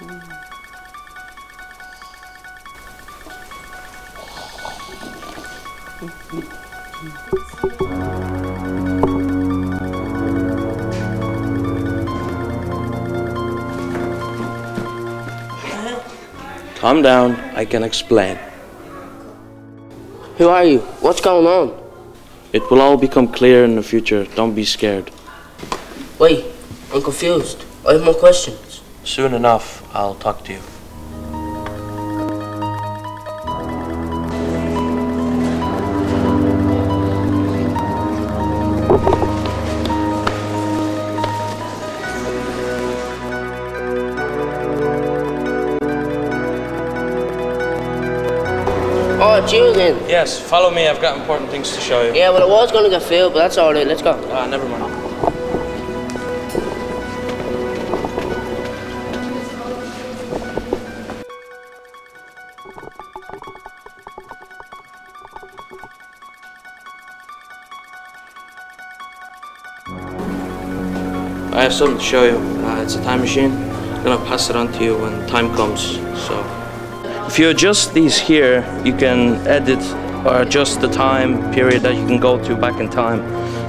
Calm down, I can explain. Who are you? What's going on? It will all become clear in the future, don't be scared. Wait, I'm confused. I have more questions. Soon enough, I'll talk to you. Oh, it's you again. Yes, follow me, I've got important things to show you. Yeah, well, I was going to get filled, but that's all right. Let's go. Ah, never mind. I have something to show you. Uh, it's a time machine. I'm gonna pass it on to you when time comes. So, if you adjust these here, you can edit or adjust the time period that you can go to back in time.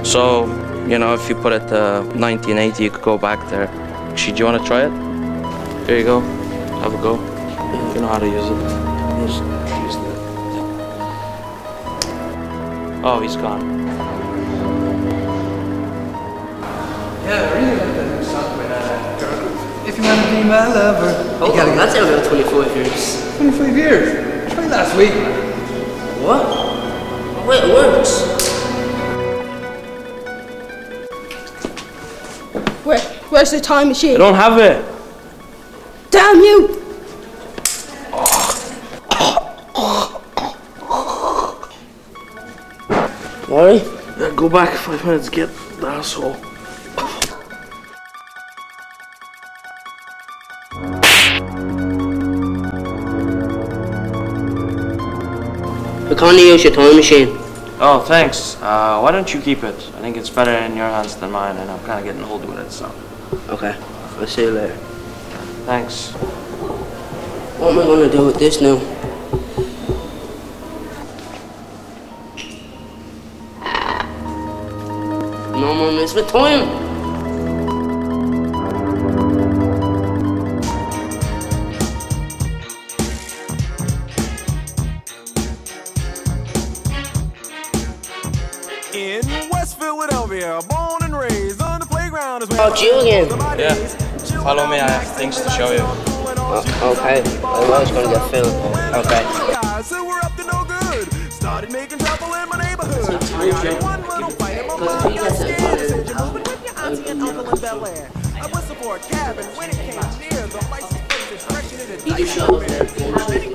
So, you know, if you put it to 1980, you could go back there. Actually, do you want to try it? Here you go. Have a go. You know how to use it. Just use the. Oh, he's gone. Yeah, girl. If you wanna be my lover, Oh, you gotta that's get over 25 years. 25 years. Try last week. What? Oh, wait, it works. Where, where's the time machine? I don't have it. Damn you! Why? Yeah, go back five minutes. Get the asshole. I can't use your time machine. Oh, thanks. Uh, why don't you keep it? I think it's better in your hands than mine, and I'm kind of getting old with it, so. Okay, I'll see you later. Thanks. What am I going to do with this now? No more miss with time. In West Philadelphia, born and raised on the playground is where Oh, it's you again. Yeah. Follow me. I have things to show you. Oh, okay, I was going to get filled. Okay. guys who were up to no good. Started making trouble in my neighborhood. One little fight, and my mom got scared and said, You're moving with your auntie and uncle in Bel Air. I whistled for a cab, and when it came near, the license plate expression in a You can show us that.